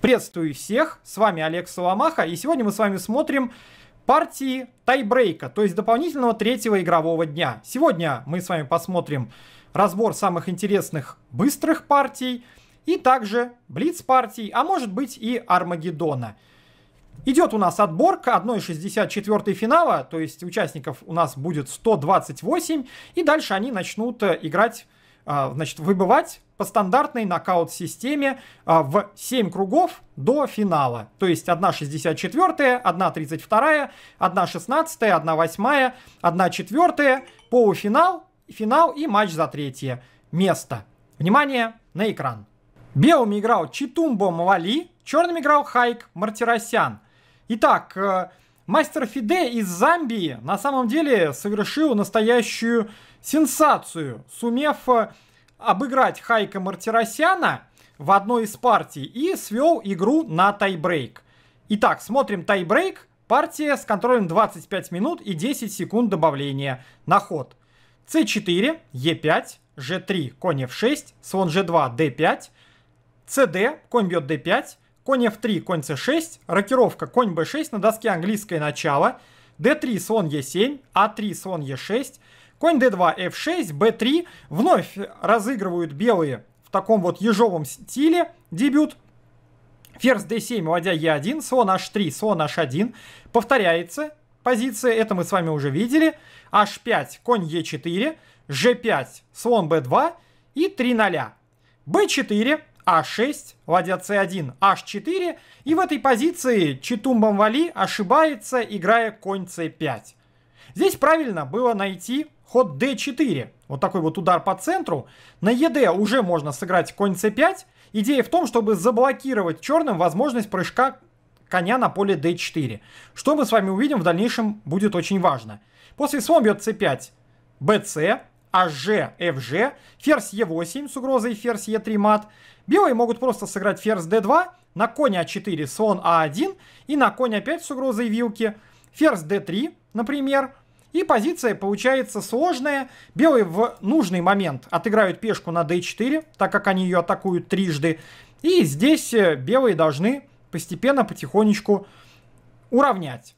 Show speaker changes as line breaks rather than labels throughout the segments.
Приветствую всех, с вами Олег Соломаха, и сегодня мы с вами смотрим партии тайбрейка, то есть дополнительного третьего игрового дня. Сегодня мы с вами посмотрим разбор самых интересных быстрых партий, и также блиц партий, а может быть и Армагеддона. Идет у нас отборка 1.64 финала, то есть участников у нас будет 128, и дальше они начнут э, играть, значит, выбывать по стандартной нокаут-системе а, в 7 кругов до финала. То есть 1.64, 1.32, 1.16, 1.8, 1.4, полуфинал, финал и матч за третье место. Внимание на экран. Белым играл Читумбо Мавали, черным играл Хайк Мартиросян. Итак, э, мастер Фиде из Замбии на самом деле совершил настоящую сенсацию, сумев э, обыграть Хайка Мартиросяна в одной из партий и свел игру на тайбрейк. Итак, смотрим тайбрейк. Партия с контролем 25 минут и 10 секунд добавления на ход. c4, e5, g3, конь f6, слон g2, d5, cd, конь бьет d5, конь f3, конь c6, рокировка конь b6 на доске английское начало, d3, слон e7, a3, слон e6, конь d2, f6, b3. Вновь разыгрывают белые в таком вот ежовом стиле дебют. Ферзь d7, ладья e1, слон h3, слон h1. Повторяется позиция, это мы с вами уже видели. h5, конь e4, g5, слон b2 и 3 0. b4, а6, ладья c1, h4. И в этой позиции Читумбам Вали ошибается, играя конь c5. Здесь правильно было найти ход d4. Вот такой вот удар по центру. На ед уже можно сыграть конь c5. Идея в том, чтобы заблокировать черным возможность прыжка коня на поле d4. Что мы с вами увидим в дальнейшем будет очень важно. После слон бьет c5, bc, hg, fg, ферзь e8 с угрозой ферзь e3 мат. Белые могут просто сыграть ферзь d2, на конь а4 слон а1 и на конь а5 с угрозой вилки. Ферзь d3, например. И позиция получается сложная. Белые в нужный момент отыграют пешку на d4, так как они ее атакуют трижды. И здесь э, белые должны постепенно, потихонечку уравнять.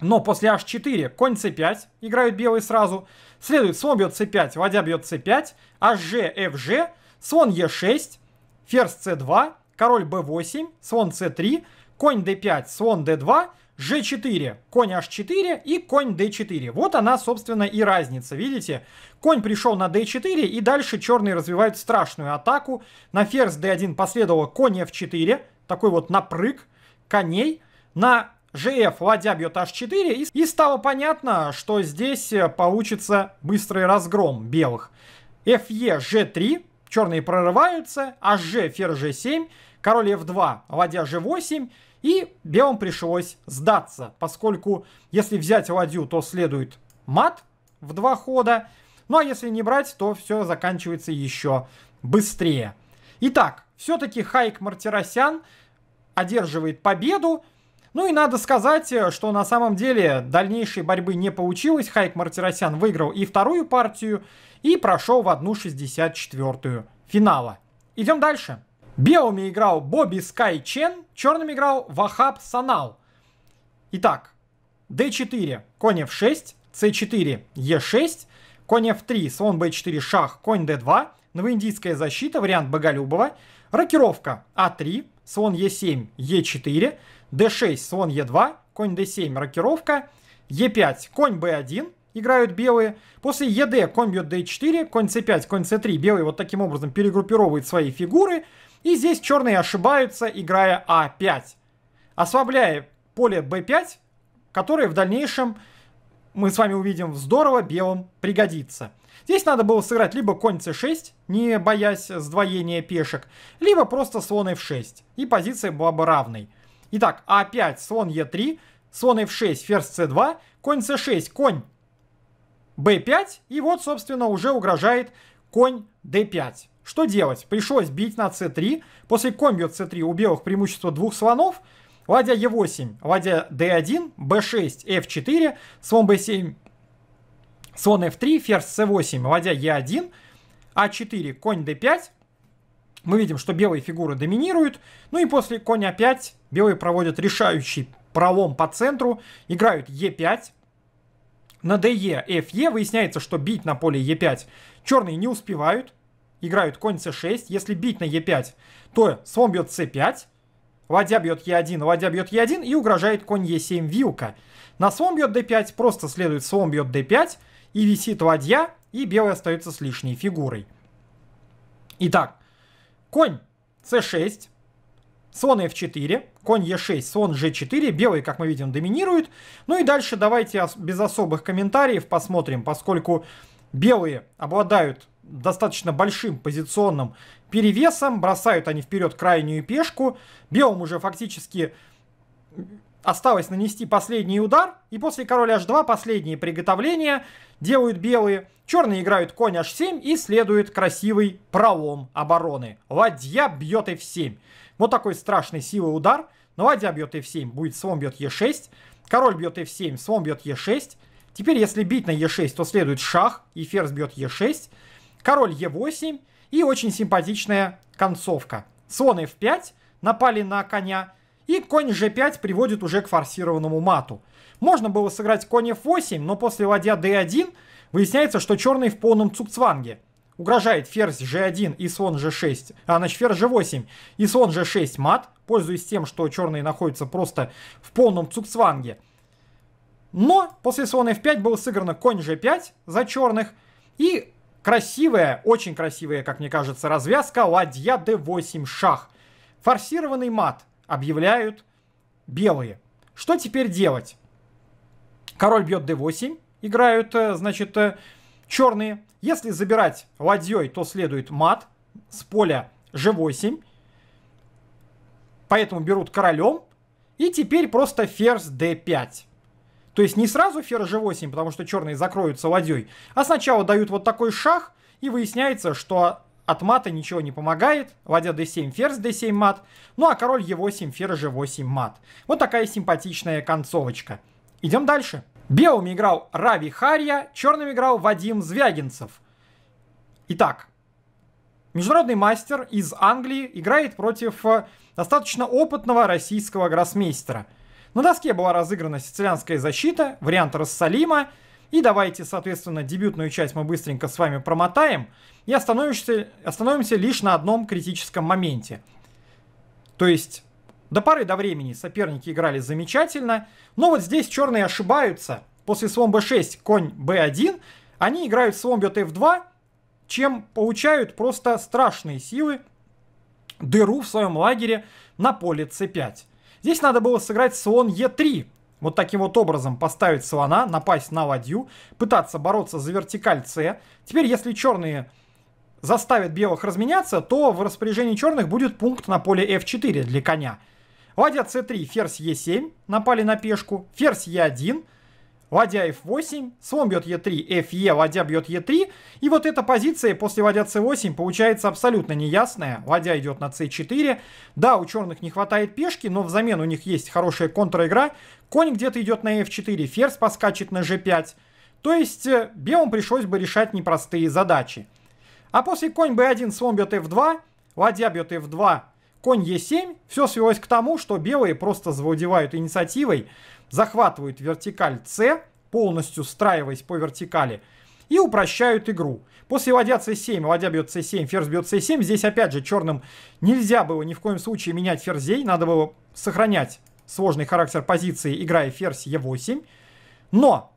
Но после h4 конь c5 играют белые сразу. Следует слон бьет c5, ладья бьет c5, hg, fg, слон e6, ферзь c2, король b8, слон c3, конь d5, слон d2, g4, конь h4 и конь d4. Вот она, собственно, и разница, видите? Конь пришел на d4, и дальше черные развивают страшную атаку. На ферзь d1 последовало конь f4, такой вот напрыг коней. На gf ладья бьет h4, и стало понятно, что здесь получится быстрый разгром белых. fe g3, черные прорываются, hg ферзь g7, король f2, ладья g8, и белым пришлось сдаться, поскольку если взять ладью, то следует мат в два хода. Ну а если не брать, то все заканчивается еще быстрее. Итак, все-таки Хайк Мартиросян одерживает победу. Ну и надо сказать, что на самом деле дальнейшей борьбы не получилось. Хайк Мартиросян выиграл и вторую партию, и прошел в 1-64 финала. Идем дальше. Белыми играл Бобби Скай Чен, черными играл Вахаб Санал. Итак, d4, конь f6, c4, e6, конь f3, слон b4, шах, конь d2, новоиндийская защита, вариант Боголюбова, рокировка а3, слон e7, e4, d6, слон e2, конь d7, рокировка, e5, конь b1, играют белые. После ед конь бьет d4, конь c5, конь c3, белые вот таким образом перегруппировывают свои фигуры, и здесь черные ошибаются, играя А5, ослабляя поле Б5, которое в дальнейшем мы с вами увидим здорово белым пригодится. Здесь надо было сыграть либо конь c6, не боясь сдвоения пешек, либо просто слон f6, и позиция была бы равной. Итак, а5, слон e3, слон f6, ферзь c2, конь c6, конь b5, и вот, собственно, уже угрожает конь d5. Что делать? Пришлось бить на c3. После конь бьет c3 у белых преимущество двух слонов. Ладья e8, ладья d1, b6, f4, слон b7, слон f3, ферзь c8, ладья e1, а4, конь d5, Мы видим, что белые фигуры доминируют. Ну и после коня 5 белые проводят решающий пролом по центру, играют Е5. На ДЕ, ФЕ выясняется, что бить на поле Е5 черные не успевают. Играют конь С6. Если бить на Е5, то слон бьет С5. Ладья бьет Е1, ладья бьет Е1 и угрожает конь Е7 вилка. На слон бьет d5 просто следует слон бьет d5 и висит ладья, и белый остается с лишней фигурой. Итак, конь c6, слон f4, конь e6, слон g4, белый, как мы видим, доминирует. Ну и дальше давайте без особых комментариев посмотрим, поскольку белые обладают достаточно большим позиционным перевесом, бросают они вперед крайнюю пешку, белым уже фактически Осталось нанести последний удар, и после король h2 последние приготовления делают белые. Черные играют конь h7 и следует красивый пролом обороны. Ладья бьет f7. Вот такой страшной силы удар. Но ладья бьет f7, будет слон бьет e6. Король бьет f7, слон бьет e6. Теперь, если бить на e6, то следует шах, и ферзь бьет e6. Король e8 и очень симпатичная концовка. Слон f5, напали на коня. И конь g5 приводит уже к форсированному мату. Можно было сыграть конь f8, но после ладья d1 выясняется, что черный в полном цукцванге. Угрожает ферзь g1 и слон g6, а значит ферзь g8 и слон g6 мат, пользуясь тем, что черные находятся просто в полном цукцванге. Но после слона f5 было сыграно конь g5 за черных и красивая, очень красивая, как мне кажется, развязка ладья d8 шах. Форсированный мат объявляют белые. Что теперь делать? Король бьет d8, играют, э, значит, э, черные. Если забирать ладьей, то следует мат с поля g8. Поэтому берут королем. И теперь просто ферзь d5. То есть не сразу ферзь g8, потому что черные закроются ладьей, а сначала дают вот такой шаг, и выясняется, что от мата ничего не помогает. Ладья d7, ферзь d7 мат. Ну а король e8, ферзь g8 мат. Вот такая симпатичная концовочка. Идем дальше. Белым играл Рави Харья, черным играл Вадим Звягинцев. Итак, международный мастер из Англии играет против э, достаточно опытного российского гроссмейстера. На доске была разыграна сицилианская защита, вариант Рассалима. И давайте, соответственно, дебютную часть мы быстренько с вами промотаем и остановимся, остановимся лишь на одном критическом моменте. То есть до поры до времени соперники играли замечательно, но вот здесь черные ошибаются. После слон b6, конь b1, они играют слон бьет f2, чем получают просто страшные силы, дыру в своем лагере на поле c5. Здесь надо было сыграть слон e3, вот таким вот образом поставить слона, напасть на ладью, пытаться бороться за вертикаль c. Теперь, если черные заставят белых разменяться, то в распоряжении черных будет пункт на поле f4 для коня. Ладья c3, ферзь e7, напали на пешку, ферзь e1, ладья f8, слон бьет e3, fe, ладья бьет e3. И вот эта позиция после ладья c8 получается абсолютно неясная. Ладья идет на c4. Да, у черных не хватает пешки, но взамен у них есть хорошая контр-игра. Конь где-то идет на f4, ферзь поскачет на g5. То есть э, белым пришлось бы решать непростые задачи. А после конь b1, слон бьет f2, ладья бьет f2, конь e7, все свелось к тому, что белые просто завладевают инициативой, захватывают вертикаль c, полностью встраиваясь по вертикали, и упрощают игру. После ладья c7, ладья бьет c7, ферзь бьет c7, здесь опять же черным нельзя было ни в коем случае менять ферзей, надо было сохранять сложный характер позиции, играя ферзь e8. Но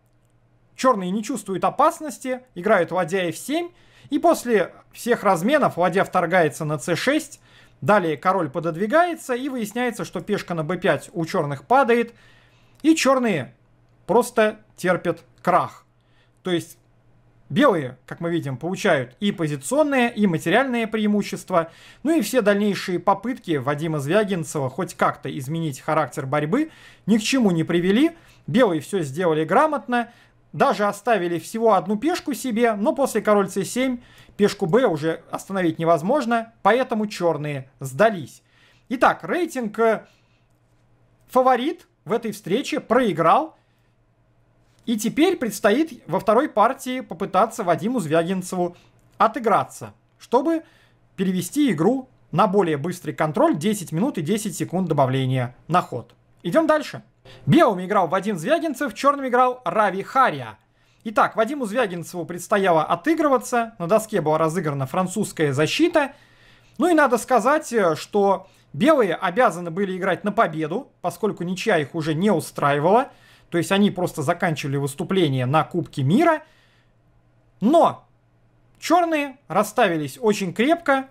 черные не чувствуют опасности, играют ладья f7, и после всех разменов ладья вторгается на c6, далее король пододвигается, и выясняется, что пешка на b5 у черных падает, и черные просто терпят крах. То есть белые, как мы видим, получают и позиционные, и материальные преимущества, ну и все дальнейшие попытки Вадима Звягинцева хоть как-то изменить характер борьбы ни к чему не привели. Белые все сделали грамотно, даже оставили всего одну пешку себе, но после король c7 пешку b уже остановить невозможно, поэтому черные сдались. Итак, рейтинг э, фаворит в этой встрече проиграл. И теперь предстоит во второй партии попытаться Вадиму Звягинцеву отыграться, чтобы перевести игру на более быстрый контроль 10 минут и 10 секунд добавления на ход. Идем дальше. Белым играл Вадим Звягинцев, черным играл Рави Хария. Итак, Вадиму Звягинцеву предстояло отыгрываться. На доске была разыграна французская защита. Ну и надо сказать, э, что белые обязаны были играть на победу, поскольку ничья их уже не устраивала. То есть они просто заканчивали выступление на Кубке мира. Но черные расставились очень крепко.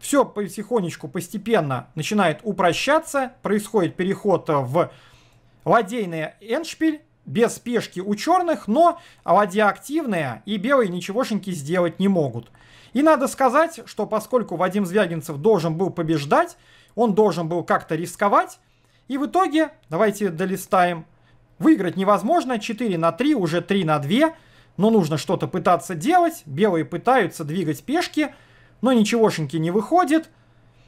Все потихонечку, постепенно начинает упрощаться. Происходит переход в ладейный эншпиль без спешки у черных, но ладья активная и белые ничегошеньки сделать не могут. И надо сказать, что поскольку Вадим Звягинцев должен был побеждать, он должен был как-то рисковать, и в итоге, давайте долистаем, выиграть невозможно, 4 на 3, уже 3 на 2, но нужно что-то пытаться делать, белые пытаются двигать пешки, но ничегошеньки не выходит,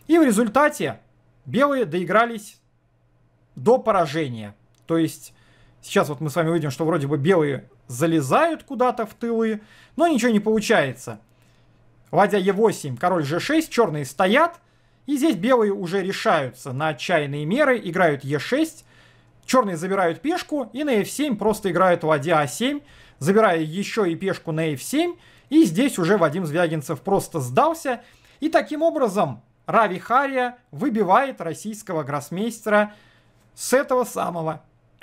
и в результате белые доигрались до поражения. То есть сейчас вот мы с вами увидим, что вроде бы белые залезают куда-то в тылы, но ничего не получается. Ладья Е8, король G6, черные стоят, и здесь белые уже решаются на отчаянные меры, играют Е6, черные забирают пешку, и на F7 просто играют ладья А7, забирая еще и пешку на F7, и здесь уже Вадим Звягинцев просто сдался, и таким образом Рави Хария выбивает российского гроссмейстера с этого самого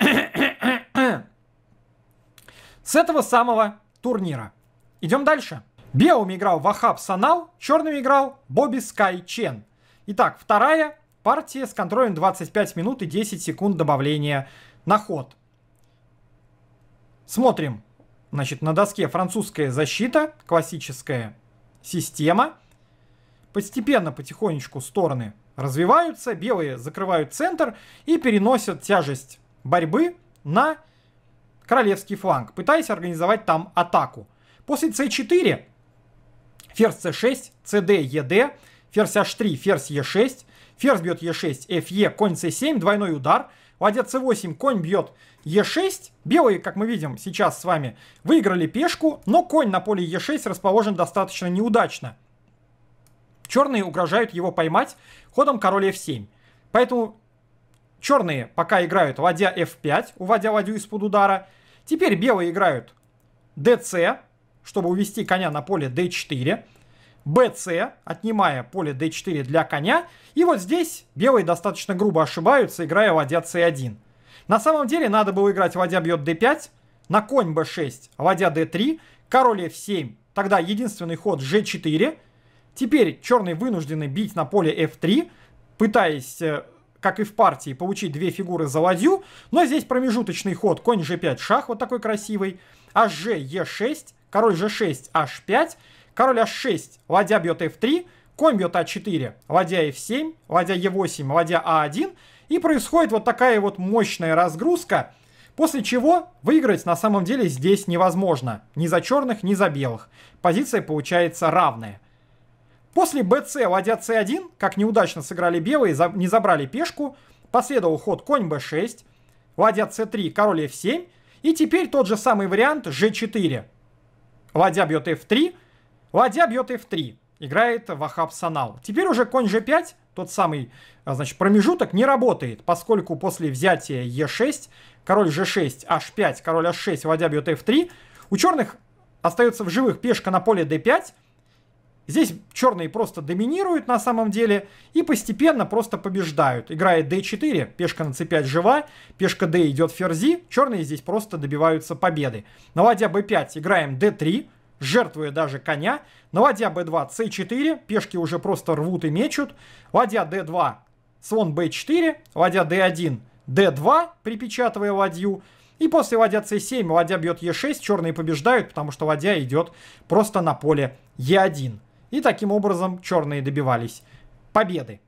с этого самого турнира. Идем дальше. Белым играл Вахаб Санал, черным играл Бобби Скай Чен. Итак, вторая партия с контролем 25 минут и 10 секунд добавления на ход. Смотрим. Значит, на доске французская защита, классическая система. Постепенно, потихонечку стороны развиваются, белые закрывают центр и переносят тяжесть борьбы на королевский фланг, пытаясь организовать там атаку. После c4 ферзь c6, cd, ед, ферзь h3, ферзь e6, ферзь бьет e6, fe, конь c7, двойной удар, ладья c8, конь бьет e6. Белые, как мы видим сейчас с вами, выиграли пешку, но конь на поле e6 расположен достаточно неудачно. Черные угрожают его поймать ходом король f7. Поэтому черные пока играют ладья f5, уводя ладью из-под удара. Теперь белые играют dc, чтобы увести коня на поле d4. bc, отнимая поле d4 для коня. И вот здесь белые достаточно грубо ошибаются, играя ладья c1. На самом деле надо было играть ладья бьет d5, на конь b6, ладья d3, король f7. Тогда единственный ход g4. Теперь черные вынуждены бить на поле f3, пытаясь, э, как и в партии, получить две фигуры за ладью. Но здесь промежуточный ход, конь g5, шах, вот такой красивый. hg, e6, король g6, h5, король h6, ладья бьет f3, конь бьет а4, ладья f7, ладья e8, ладья а1. И происходит вот такая вот мощная разгрузка, после чего выиграть на самом деле здесь невозможно. Ни за черных, ни за белых. Позиция получается равная. После bc ладья c1, как неудачно сыграли белые, не забрали пешку, последовал ход конь b6, ладья c3, король f7, и теперь тот же самый вариант g4. Ладья бьет f3, ладья бьет f3. Играет Вахаб Санал. Теперь уже конь g5, тот самый а, значит, промежуток, не работает, поскольку после взятия e6, король g6, h5, король h6, ладья бьет f3, у черных остается в живых пешка на поле d5, Здесь черные просто доминируют на самом деле и постепенно просто побеждают. Играет d4, пешка на c5 жива, пешка d идет ферзи, черные здесь просто добиваются победы. На ладья b5 играем d3, жертвуя даже коня. На ладья b2 c4, пешки уже просто рвут и мечут. Ладья d2, слон b4, ладья d1, d2, припечатывая ладью. И после ладья c7 ладья бьет e6, черные побеждают, потому что ладья идет просто на поле e1. И таким образом черные добивались победы.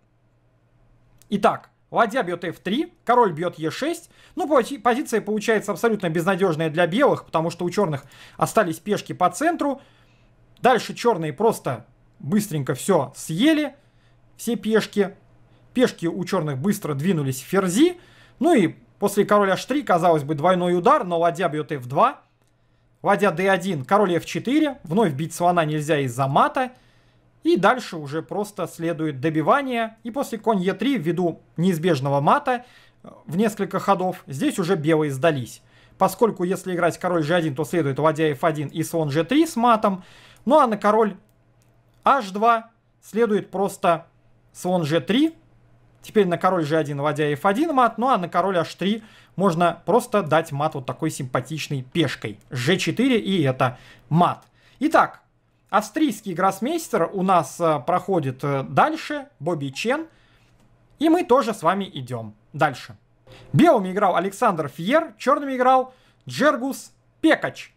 Итак, ладья бьет f3, король бьет e6. Ну, позиция получается абсолютно безнадежная для белых, потому что у черных остались пешки по центру. Дальше черные просто быстренько все съели, все пешки. Пешки у черных быстро двинулись в ферзи. Ну и после короля h3, казалось бы, двойной удар, но ладья бьет f2. Ладья d1, король f4. Вновь бить слона нельзя из-за мата. И дальше уже просто следует добивание. И после конь Е3 ввиду неизбежного мата э, в несколько ходов здесь уже белые сдались. Поскольку если играть король G1, то следует ладья F1 и слон G3 с матом. Ну а на король H2 следует просто слон G3. Теперь на король G1 ладья F1 мат. Ну а на король H3 можно просто дать мат вот такой симпатичной пешкой. G4 и это мат. Итак, Австрийский гроссмейстер у нас э, проходит э, дальше, Бобби Чен. И мы тоже с вами идем дальше. Белыми играл Александр Фьер, черными играл Джергус Пекач.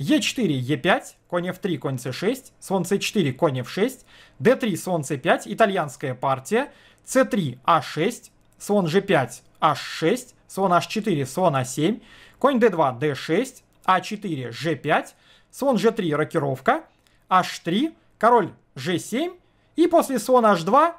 Е4, Е5, конь F3, конь C6, слон C4, конь F6, D3, слон C5, итальянская партия, C3, А6, слон G5, H6, слон H4, слон А7, конь D2, D6, А4, G5, слон G3, рокировка, h3, король g7, и после слона h2,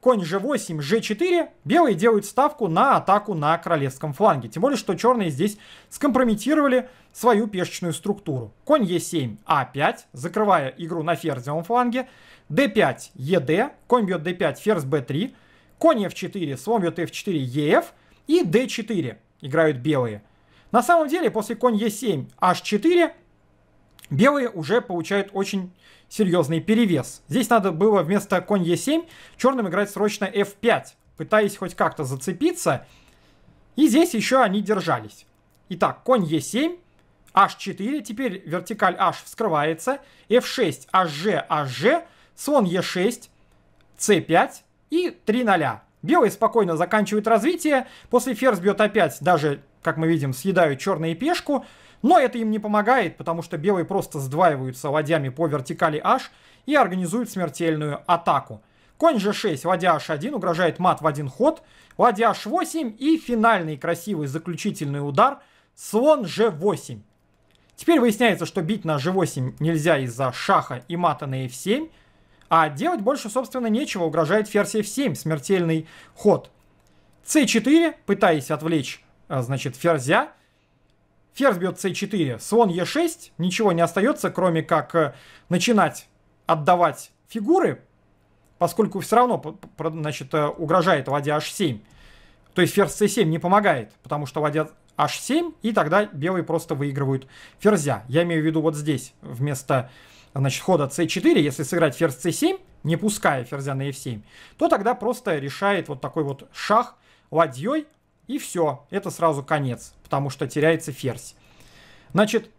конь g8, g4, белые делают ставку на атаку на королевском фланге. Тем более, что черные здесь скомпрометировали свою пешечную структуру. Конь e7, a5, закрывая игру на ферзевом фланге. d5, ед, конь бьет d5, ферзь b3, конь f4, слон бьет f4, ef и d4 играют белые. На самом деле, после конь e7, h4 белые уже получают очень серьезный перевес. Здесь надо было вместо конь e7 черным играть срочно f5, пытаясь хоть как-то зацепиться. И здесь еще они держались. Итак, конь e7, h4, теперь вертикаль h вскрывается, f6, hg, hg, слон e6, c5 и 3 0. Белые спокойно заканчивают развитие, после ферзь бьет опять, даже, как мы видим, съедают черные пешку, но это им не помогает, потому что белые просто сдваиваются ладьями по вертикали h и организуют смертельную атаку. Конь g6, ладья h1 угрожает мат в один ход, ладья h8 и финальный красивый заключительный удар слон g8. Теперь выясняется, что бить на g8 нельзя из-за шаха и мата на f7, а делать больше, собственно, нечего, угрожает ферзь f7, смертельный ход. c4, пытаясь отвлечь, а, значит, ферзя, Ферзь бьет c4, слон e6, ничего не остается, кроме как э, начинать отдавать фигуры, поскольку все равно значит, э, угрожает ладья h7. То есть ферзь c7 не помогает, потому что ладья h7, и тогда белые просто выигрывают ферзя. Я имею в виду вот здесь, вместо значит, хода c4, если сыграть ферзь c7, не пуская ферзя на f7, то тогда просто решает вот такой вот шах ладьей, и все, это сразу конец, потому что теряется ферзь. Значит,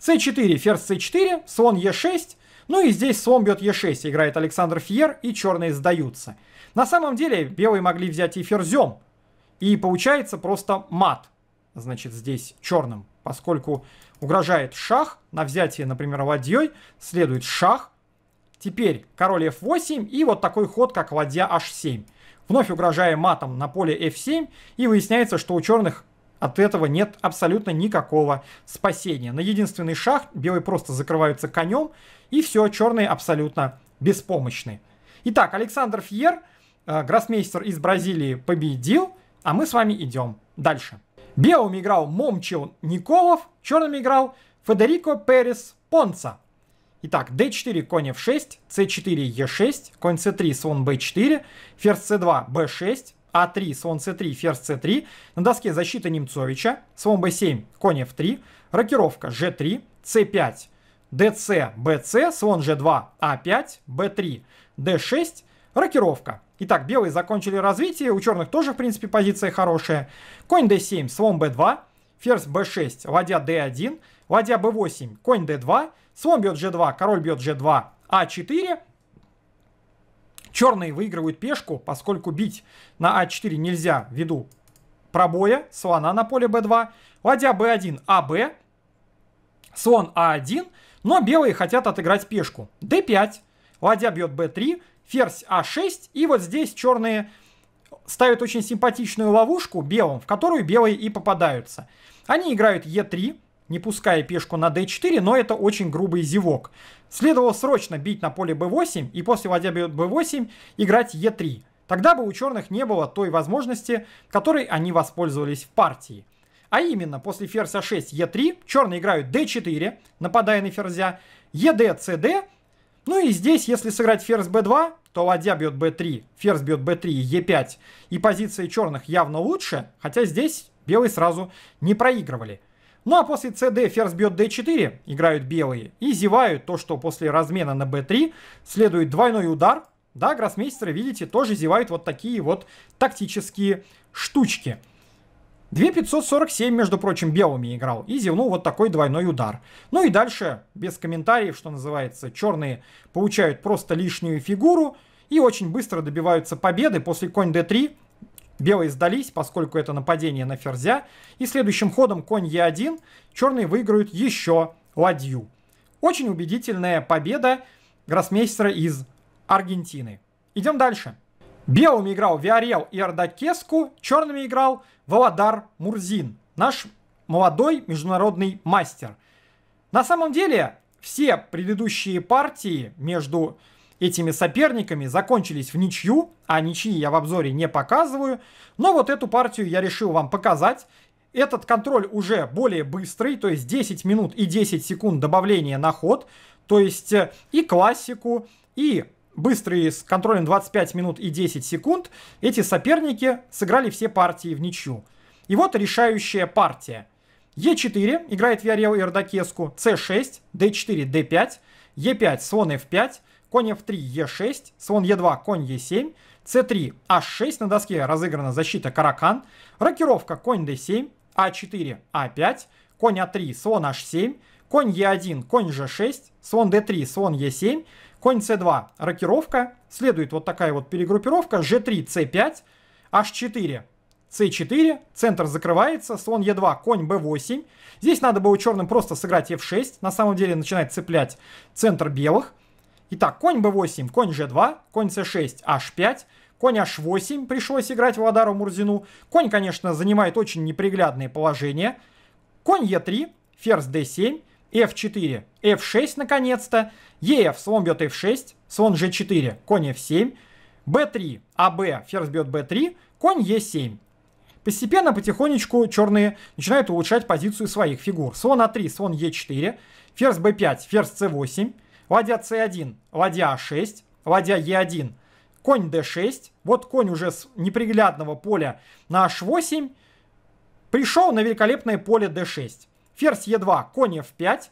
c4, ферзь c4, слон e6, ну и здесь слон бьет e6, играет Александр Фьер, и черные сдаются. На самом деле белые могли взять и ферзем, и получается просто мат, значит, здесь черным, поскольку угрожает шах, на взятие, например, ладьей следует шах, теперь король f8 и вот такой ход, как ладья h7 вновь угрожая матом на поле f7, и выясняется, что у черных от этого нет абсолютно никакого спасения. На единственный шаг белые просто закрываются конем, и все, черные абсолютно беспомощны. Итак, Александр Фьер, э, гроссмейстер из Бразилии, победил, а мы с вами идем дальше. Белым играл Момчил Николов, черным играл Федерико Перес Понца. Итак, d4, конь f6, c4, e6, конь c3, слон b4, ферзь c2, b6, а3, слон c3, ферзь c3, на доске защита Немцовича, слон b7, конь f3, рокировка g3, c5, dc, bc, слон g2, a5, b3, d6, рокировка. Итак, белые закончили развитие, у черных тоже, в принципе, позиция хорошая. Конь d7, слон b2, ферзь b6, ладья d1, ладья b8, конь d2, Слон бьет g2, король бьет g2, а4. Черные выигрывают пешку, поскольку бить на а4 нельзя ввиду пробоя слона на поле b2. Ладья b1, АБ. Слон а1. Но белые хотят отыграть пешку. d5. Ладья бьет b3. Ферзь а6. И вот здесь черные ставят очень симпатичную ловушку белым, в которую белые и попадаются. Они играют e3 не пуская пешку на d4, но это очень грубый зевок. Следовало срочно бить на поле b8 и после ладья бьет b8 играть e3. Тогда бы у черных не было той возможности, которой они воспользовались в партии. А именно, после ферзя 6 e3, черные играют d4, нападая на ферзя, ед, cd, Ну и здесь, если сыграть ферзь b2, то ладья бьет b3, ферзь бьет b3, e5, и позиция черных явно лучше, хотя здесь белые сразу не проигрывали. Ну а после cd ферзь бьет d4, играют белые, и зевают то, что после размена на b3 следует двойной удар. Да, гроссмейстеры, видите, тоже зевают вот такие вот тактические штучки. 2547, между прочим, белыми играл. И зевнул вот такой двойной удар. Ну и дальше, без комментариев, что называется, черные получают просто лишнюю фигуру и очень быстро добиваются победы. После конь d3 белые сдались, поскольку это нападение на ферзя. И следующим ходом конь e1 черные выиграют еще ладью. Очень убедительная победа гроссмейстера из Аргентины. Идем дальше. Белыми играл Виарел и Ардакеску, черными играл Володар Мурзин, наш молодой международный мастер. На самом деле, все предыдущие партии между этими соперниками закончились в ничью, а ничьи я в обзоре не показываю. Но вот эту партию я решил вам показать. Этот контроль уже более быстрый, то есть 10 минут и 10 секунд добавления на ход. То есть э, и классику, и быстрые с контролем 25 минут и 10 секунд, эти соперники сыграли все партии в ничью. И вот решающая партия. Е4 играет Виарел и Эрдакеску, С6, Д4, Д5, Е5, слон F5, конь F3, Е6, слон Е2, конь Е7, С3, H6 на доске разыграна защита Каракан, рокировка конь D7, А4, А5, конь А3, слон H7, конь Е1, конь Ж6, слон D3, слон Е7, Конь c2, рокировка. Следует вот такая вот перегруппировка. g3, c5, h4, c4. Центр закрывается. Слон e2, конь b8. Здесь надо было черным просто сыграть f6. На самом деле начинает цеплять центр белых. Итак, конь b8, конь g2, конь c6, h5. Конь h8 пришлось играть Владару Мурзину. Конь, конечно, занимает очень неприглядное положение. Конь e3, ферзь d7, f4, f6 наконец-то. ЕФ, слон бьет f6, слон g4, конь f7, b3, АБ, ферзь бьет b3, конь e7. Постепенно, потихонечку черные начинают улучшать позицию своих фигур. Слон а3, слон е4, ферзь b5, ферзь c8, ладья c1, ладья а6, ладья e1, конь d6. Вот конь уже с неприглядного поля на h8 пришел на великолепное поле d6. Ферзь e2, конь f5,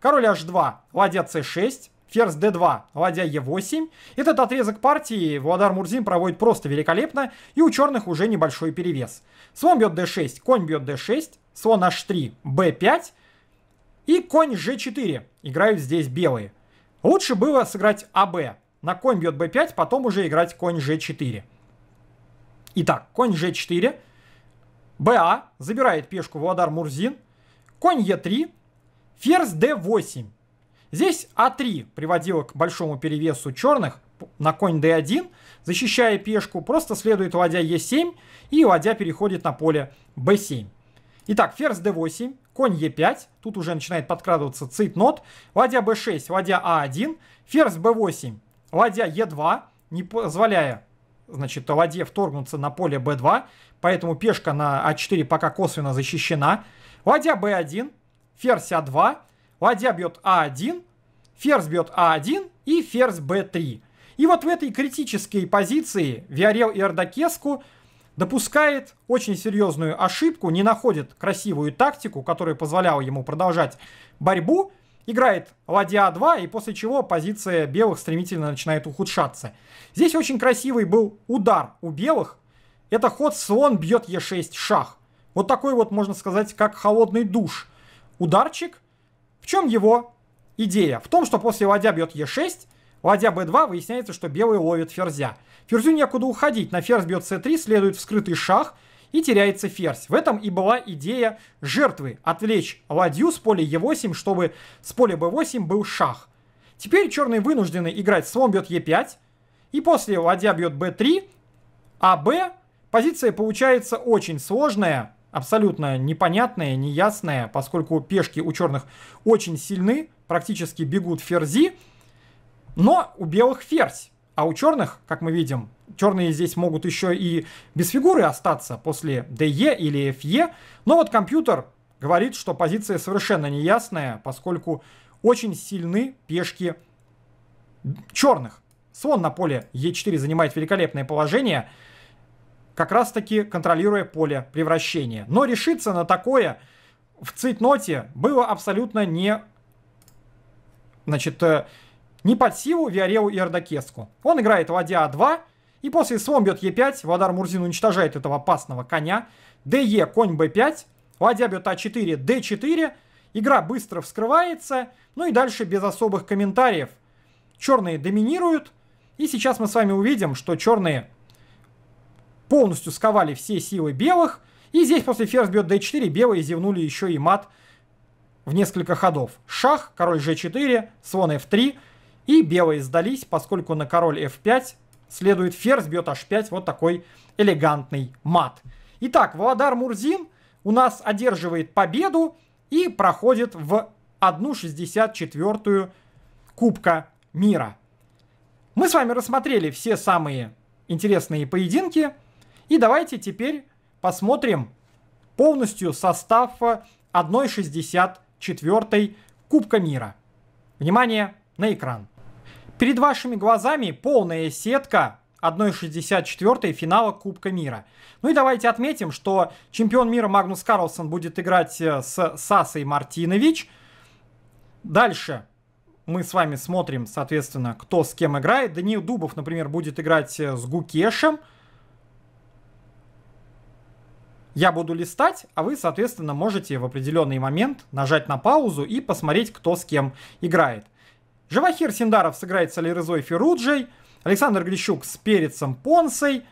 Король h2, ладья c6, ферзь d2, ладья e8. Этот отрезок партии Владар Мурзин проводит просто великолепно, и у черных уже небольшой перевес. Слон бьет d6, конь бьет d6, слон h3, b5 и конь g4. Играют здесь белые. Лучше было сыграть АБ. На конь бьет b5, потом уже играть конь g4. Итак, конь g4. БА забирает пешку Владар Мурзин. Конь Е3. Ферзь d8. Здесь а3 приводило к большому перевесу черных на конь d1, защищая пешку, просто следует ладья e7, и ладья переходит на поле b7. Итак, ферзь d8, конь e5, тут уже начинает подкрадываться цитнот, ладья b6, ладья а1, ферзь b8, ладья e2, не позволяя значит, ладье вторгнуться на поле b2, поэтому пешка на а4 пока косвенно защищена. Ладья b1, ферзь А2, ладья бьет А1, ферзь бьет А1 и ферзь Б3. И вот в этой критической позиции Виарел и Ардакеску допускает очень серьезную ошибку, не находит красивую тактику, которая позволяла ему продолжать борьбу, играет ладья А2, и после чего позиция белых стремительно начинает ухудшаться. Здесь очень красивый был удар у белых. Это ход слон бьет Е6 шах. Вот такой вот, можно сказать, как холодный душ ударчик. В чем его идея? В том, что после ладья бьет Е6, ладья b2 выясняется, что белый ловит ферзя. Ферзю некуда уходить, на ферзь бьет c3, следует вскрытый шах, и теряется ферзь. В этом и была идея жертвы, отвлечь ладью с поля e8, чтобы с поля b8 был шах. Теперь черные вынуждены играть слон бьет e5, и после ладья бьет b3, а b позиция получается очень сложная, абсолютно непонятная, неясная, поскольку пешки у черных очень сильны, практически бегут ферзи, но у белых ферзь. А у черных, как мы видим, черные здесь могут еще и без фигуры остаться после DE или FE, но вот компьютер говорит, что позиция совершенно неясная, поскольку очень сильны пешки черных. Слон на поле Е4 занимает великолепное положение, как раз таки контролируя поле превращения. Но решиться на такое в цейтноте было абсолютно не, значит, э, не под силу Виарелу и Ардакеску. Он играет ладья А2, и после слон бьет Е5, Владар Мурзин уничтожает этого опасного коня. ДЕ, конь Б5, ладья бьет А4, Д4, игра быстро вскрывается, ну и дальше без особых комментариев. Черные доминируют, и сейчас мы с вами увидим, что черные полностью сковали все силы белых, и здесь после ферзь бьет d4 белые зевнули еще и мат в несколько ходов. Шах, король g4, слон f3, и белые сдались, поскольку на король f5 следует ферзь бьет h5, вот такой элегантный мат. Итак, Володар Мурзин у нас одерживает победу и проходит в 1.64 Кубка мира. Мы с вами рассмотрели все самые интересные поединки. И давайте теперь посмотрим полностью состав 1.64 Кубка мира. Внимание на экран. Перед вашими глазами полная сетка 1.64 финала Кубка мира. Ну и давайте отметим, что чемпион мира Магнус Карлсон будет играть э, с Сасой Мартинович. Дальше мы с вами смотрим, соответственно, кто с кем играет. Даниил Дубов, например, будет играть э, с Гукешем. Я буду листать, а вы, соответственно, можете в определенный момент нажать на паузу и посмотреть, кто с кем играет. Живахир Синдаров сыграет с Алирызой Феруджей. Александр Грищук с Перецем Понсой.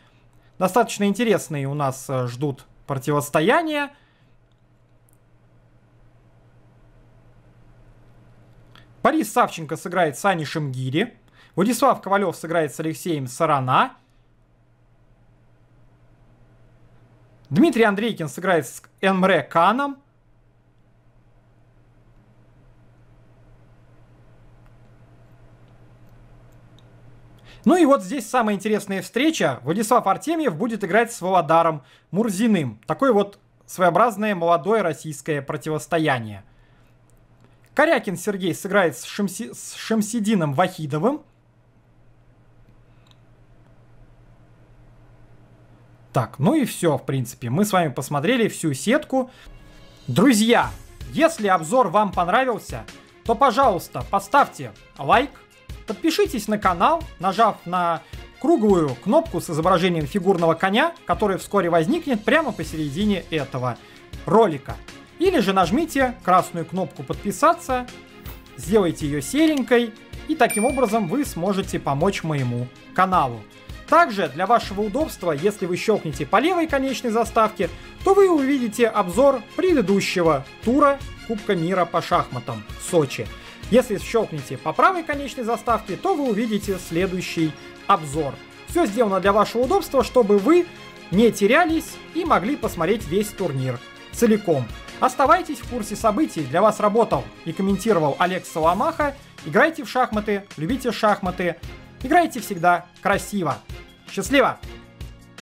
Достаточно интересные у нас э, ждут противостояния. Борис Савченко сыграет с Ани Шимгири. Владислав Ковалев сыграет с Алексеем Сарана. Дмитрий Андрейкин сыграет с Эмре Каном. Ну и вот здесь самая интересная встреча. Владислав Артемьев будет играть с Володаром Мурзиным. Такое вот своеобразное молодое российское противостояние. Корякин Сергей сыграет с, Шамси, с Шамсидином Вахидовым. Так, ну и все, в принципе. Мы с вами посмотрели всю сетку. Друзья, если обзор вам понравился, то, пожалуйста, поставьте лайк, подпишитесь на канал, нажав на круглую кнопку с изображением фигурного коня, который вскоре возникнет прямо посередине этого ролика. Или же нажмите красную кнопку подписаться, сделайте ее серенькой, и таким образом вы сможете помочь моему каналу. Также для вашего удобства, если вы щелкнете по левой конечной заставке, то вы увидите обзор предыдущего тура Кубка мира по шахматам в Сочи. Если щелкнете по правой конечной заставке, то вы увидите следующий обзор. Все сделано для вашего удобства, чтобы вы не терялись и могли посмотреть весь турнир целиком. Оставайтесь в курсе событий. Для вас работал и комментировал Олег Соломаха. Играйте в шахматы, любите шахматы. Играйте всегда красиво. Счастливо!